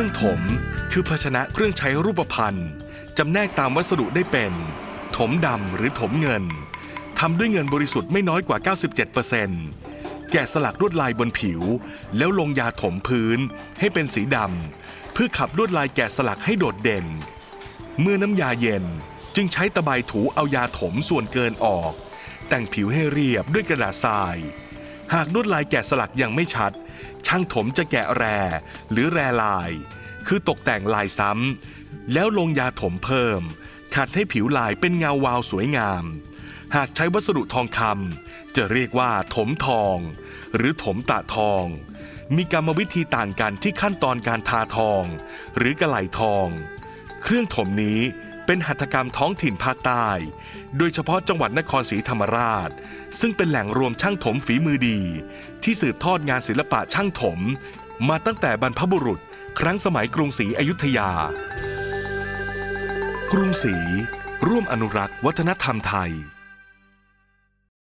รื่องถมคือภาชนะเครื่องใช้รูปพรรณจำแนกตามวัสดุได้เป็น ถมดำหรือถมเงินทำด้วยเงินบริสุทธิ์ไม่น้อยกว่า 97%แกะสลักลวดลายบนผิว แล้วลงยาถมพื้นให้เป็นสีดำเพื่อขับลวดลายแกะสลักให้โดดเด่น เมื่อน้ำยาเย็นจึงใช้ตะไบถูเอายาถมส่วนเกินออก แต่งผิวให้เรียบด้วยกระดาษทราย หากลวดลายแกะสลักยังไม่ชัด ช่างถมจะแกะแรหรือแรลาย คือตกแต่งลายซ้ำ แล้วลงยาถมเพิ่ม ขัดให้ผิวลายเป็นเงาวาวสวยงาม หากใช้วัสดุทองคำจะเรียกว่าถมทอง หรือถมตะทอง มีกรรมวิธีต่างกันที่ขั้นตอนการทาทอง หรือกระไหลทอง เครื่องถมนี้ เป็นหัตถกรรมท้องถิ่นภาคใต้ โดยเฉพาะจังหวัดนครศรีธรรมราช ซึ่งเป็นแหล่งรวมช่างถมฝีมือดี ที่สืบทอดงานศิลปะช่างถม มาตั้งแต่บรรพบุรุษ ครั้งสมัยกรุงศรีอยุธยา กรุงศรีร่วมอนุรักษ์วัฒนธรรมไทย